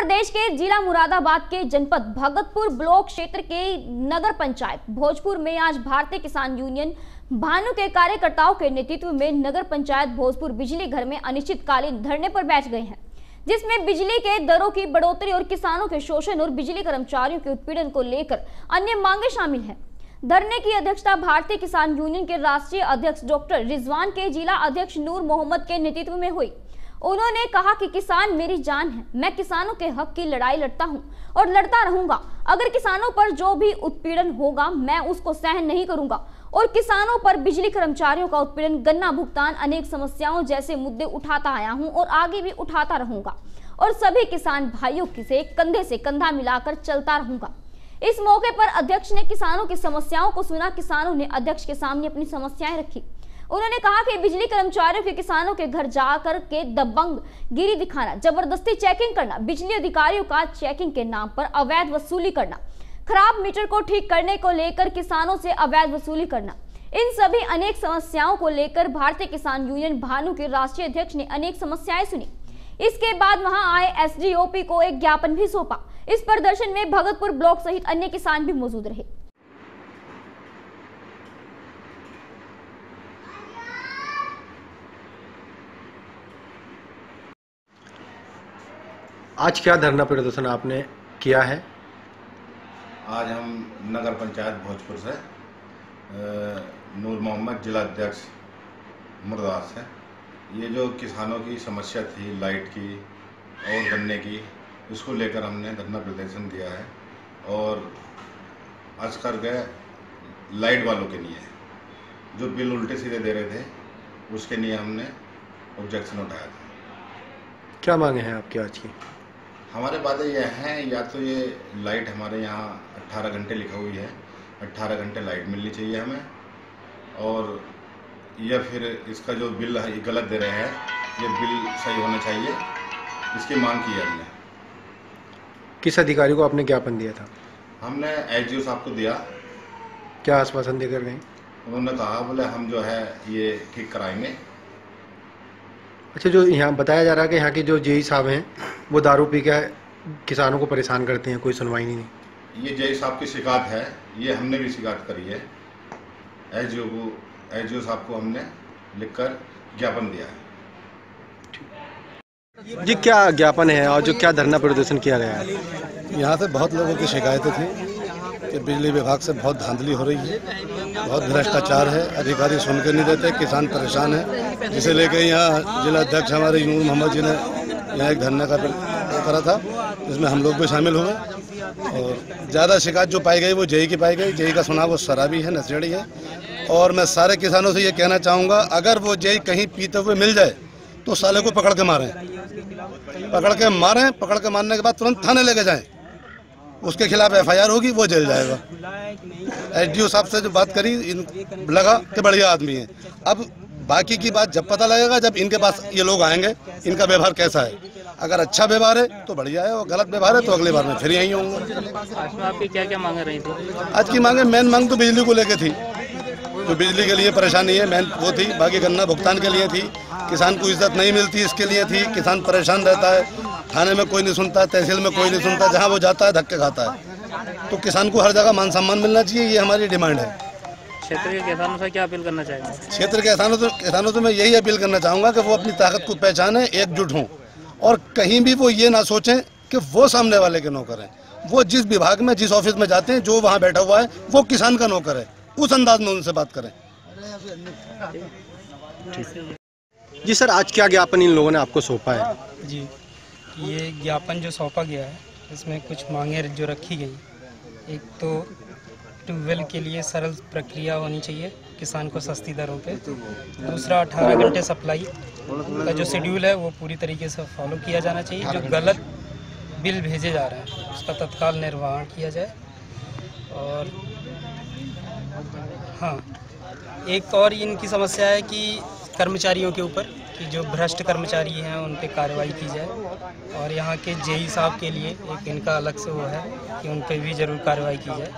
प्रदेश के जिला मुरादाबाद के जनपद भगतपुर ब्लॉक क्षेत्र के नगर पंचायत भोजपुर में आज भारतीय किसान यूनियन भानु के कार्यकर्ताओं के नेतृत्व में नगर पंचायत भोजपुर बिजली घर में अनिश्चितकालीन धरने पर बैठ गए हैं, जिसमें बिजली के दरों की बढ़ोतरी और किसानों के शोषण और बिजली कर्मचारियों के उत्पीड़न को लेकर अन्य मांगे शामिल हैं। धरने की अध्यक्षता भारतीय किसान यूनियन के राष्ट्रीय अध्यक्ष डॉक्टर रिजवान के जिला अध्यक्ष नूर मोहम्मद के नेतृत्व में हुई। उन्होंने कहा कि किसान मेरी जान है। मैं किसानों के हक की लड़ाई लड़ता हूँ और लड़ता रहूँगा। अगर किसानों पर जो भी उत्पीड़न होगा, मैं उसको सहन नहीं करूँगा। और किसानों पर बिजली कर्मचारियों का उत्पीड़न, गन्ना भुगतान, अनेक समस्याओं जैसे मुद्दे उठाता आया हूँ और आगे भी उठाता रहूँगा। और सभी किसान भाइयों से कंधे से कंधा मिलाकर चलता रहूँगा। इस मौके पर अध्यक्ष ने किसानों की समस्याओं को सुना। किसानों ने अध्यक्ष के सामने अपनी समस्याएँ रखी। उन्होंने कहा कि बिजली कर्मचारियों के किसानों के घर जाकर के दबंग गिरी दिखाना, ज़बरदस्ती चेकिंग करना, बिजली अधिकारियों का चेकिंग के नाम पर अवैध वसूली करना, खराब मीटर को ठीक करने को लेकर किसानों से अवैध वसूली करना। इन सभी अनेक समस्याओं को लेकर भारतीय किसान यूनियन भानु के राष्ट्रीय अध्यक्ष ने अनेक समस्याएँ सुनी। इसके बाद वहाँ आए एसडीओपी को एक ज्ञापन भी सौंपा। इस प्रदर्शन में भगतपुर ब्लॉक सहित अन्य किसान भी मौजूद रहे। आज क्या धरना प्रदर्शन आपने किया है? आज हम नगर पंचायत भोजपुर से नूर मोहम्मद जिला अध्यक्ष मुर्दाबाद से। ये जो किसानों की समस्या थी लाइट की और गन्ने की इसको लेकर हमने धरना प्रदर्शन दिया है। और आज कर गए लाइट वालों के लिए। जो बिल उल्टे सीधे दे रहे थे उसके लिए हमने ऑब्जेक्शन उठाया था। क्या मांगे हैं आपकी आज की? हमारे वादे यह हैं या तो ये लाइट हमारे यहाँ 18 घंटे लिखा हुई है। 18 घंटे लाइट मिलनी चाहिए हमें। और या फिर इसका जो बिल है ये गलत दे रहे हैं ये बिल सही होना चाहिए। इसकी मांग की है हमने। किस अधिकारी को आपने ज्ञापन दिया था? हमने एच साहब को दिया। क्या आश्वासन देकर गए? उन्होंने कहा बोले हम जो है ये ठीक कराएँगे। अच्छा जो यहाँ बताया जा रहा है कि यहाँ के जो जेई साहब हैं वो दारू पी के किसानों को परेशान करते हैं कोई सुनवाई नहीं। ये जेई साहब की शिकायत है ये हमने भी शिकायत करी है। एच को एच साहब को हमने लिखकर ज्ञापन दिया है। जी क्या ज्ञापन है और जो क्या धरना प्रदर्शन किया गया है? यहाँ से बहुत लोगों की शिकायतें थी। कि बिजली विभाग से बहुत धांधली हो रही है। बहुत भ्रष्टाचार है। अधिकारी सुन के नहीं देते किसान परेशान है। जिसे लेके यहाँ जिला अध्यक्ष हमारे नूर मोहम्मद जी ने यहाँ एक धरने का करा था, जिसमें हम लोग भी शामिल हुए और ज़्यादा शिकायत जो पाई गई, वो जेई की पाई गई। जेई का सुना वो शराबी है, नशेड़ी है। और मैं सारे किसानों से ये कहना चाहूँगा, अगर वो जेई कहीं पीते हुए मिल जाए तो साले को पकड़ के मारें। पकड़ के मारें, पकड़ के मारने के बाद तुरंत थाने लेके जाएँ। उसके खिलाफ एफआईआर होगी वो जेल जाएगा। एसडीओ साहब से जो बात करी इन लगा कि बढ़िया आदमी है। अब बाकी की बात जब पता लगेगा जब इनके पास ये लोग आएँगे इनका व्यवहार कैसा है। अगर अच्छा व्यवहार है तो बढ़िया है और गलत व्यवहार है तो अगली बार में फिर यहीं होंगे। आपकी क्या क्या मांगे रही थी? आज की मांगे मेन मांग तो बिजली को लेके थी। तो बिजली के लिए परेशानी है मेन वो थी बाकी गन्ना भुगतान के लिए थी। किसान को इज़्ज़त नहीं मिलती इसके लिए थी। किसान परेशान रहता है। थाने में कोई नहीं सुनता तहसील में कोई नहीं सुनता जहाँ वो जाता है धक्के खाता है। तो किसान को हर जगह मान सम्मान मिलना चाहिए ये हमारी डिमांड है। क्षेत्र के किसानों से क्या अपील करना चाहेंगे? क्षेत्र के किसानों से किसानों से मैं यही अपील करना चाहूँगा कि वो अपनी ताकत को पहचाने एकजुट हों। और कहीं भी वो ये ना सोचें कि वो सामने वाले के नौकर हैं। वो जिस विभाग में जिस ऑफ़िस में जाते हैं जो वहाँ बैठा हुआ है वो किसान का नौकर है। उस अंदाज में उनसे बात करें। जी सर आज क्या ज्ञापन इन लोगों ने आपको सौंपा है? जी। ये ज्ञापन जो सौंपा गया है, इसमें कुछ मांगे जो रखी गई। एक तो ट्यूबवेल के लिए सरल प्रक्रिया होनी चाहिए किसान को सस्ती दरों पे। दूसरा 18 घंटे सप्लाई का जो शेड्यूल है, वो पूरी तरीके से फॉलो किया जाना चाहिए, जो गलत बिल भेजे जा रहे हैं, उसका तत्काल निर्वहन किया जाए। और हाँ एक और इनकी समस्या है कि कर्मचारियों के ऊपर कि जो भ्रष्ट कर्मचारी हैं उन पर कार्रवाई की जाए। और यहाँ के जेई साहब के लिए एक इनका अलग से वो है कि उन पर भी ज़रूर कार्रवाई की जाए।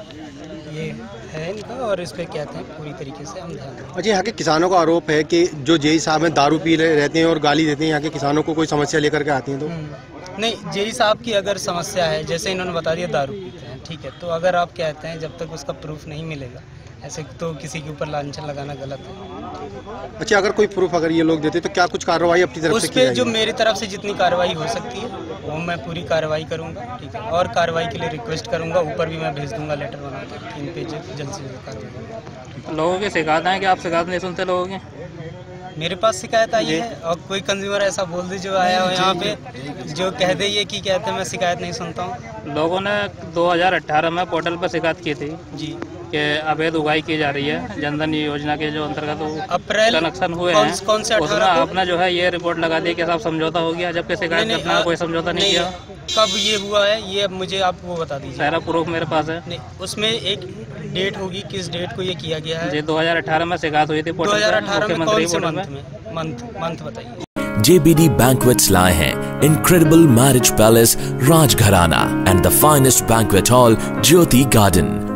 ये है इनका और इस पर कहते हैं पूरी तरीके से हम ध्यान अच्छा यहाँ के किसानों का आरोप है कि जो जेई साहब हैं दारू पी रहे रहते हैं और गाली देते हैं यहाँ के किसानों को कोई समस्या लेकर के आती हैं तो? हम्म। नहीं जेई साहब की अगर समस्या है जैसे इन्होंने बता दिया दारू। ठीक है। तो अगर आप कहते हैं जब तक उसका प्रूफ नहीं मिलेगा ऐसे तो किसी के ऊपर लांछन लगाना गलत है। अच्छा अगर कोई प्रूफ अगर ये लोग देते तो क्या कुछ कार्रवाई अपनी तरफ़ उस से की पे जो मेरी तरफ़ से जितनी कार्रवाई हो सकती है वो मैं पूरी कार्रवाई करूँगा ठीक है। और कार्रवाई के लिए रिक्वेस्ट करूँगा ऊपर भी मैं भेज दूँगा लेटर बना के इन पे जल्द जल्द से जल्द कार्रवाई। लोगों की शिकायत है कि आप शिकायत नहीं सुनते लोगों की? मेरे पास शिकायत आई है और कोई कंज्यूमर ऐसा बोल दे जो आया हो यहाँ पे जो कह दे ये कि कहते हैं मैं शिकायत नहीं सुनता हूँ। लोगों ने 2018 में पोर्टल पर शिकायत की थी। जी। कि अवैध उगाई की जा रही है। जनधन योजना के जो अंतर्गत वो अप्रैल कनेक्शन हुए हैं कौन से उसमें 18 को? आपने जो है ये रिपोर्ट लगा दी कि साहब समझौता हो गया जबकि शिकायत नहीं, अपना कोई समझौता नहीं किया। कब ये हुआ है ये अब मुझे आप वो बता दीजिए। सारा प्रूफ मेरे पास है। नहीं उसमें एक डेट होगी किस डेट को ये किया गया है? जी 2018 में शिकायत हुई थी पोर्टल पर 2018 में मुख्यमंत्री कौन से पोर्टल मंथ में। में? मंथ मंथ बताइए। JBD Banquets लाए हैं incredible marriage palace Rajgharana and the finest banquet hall Jyoti Garden.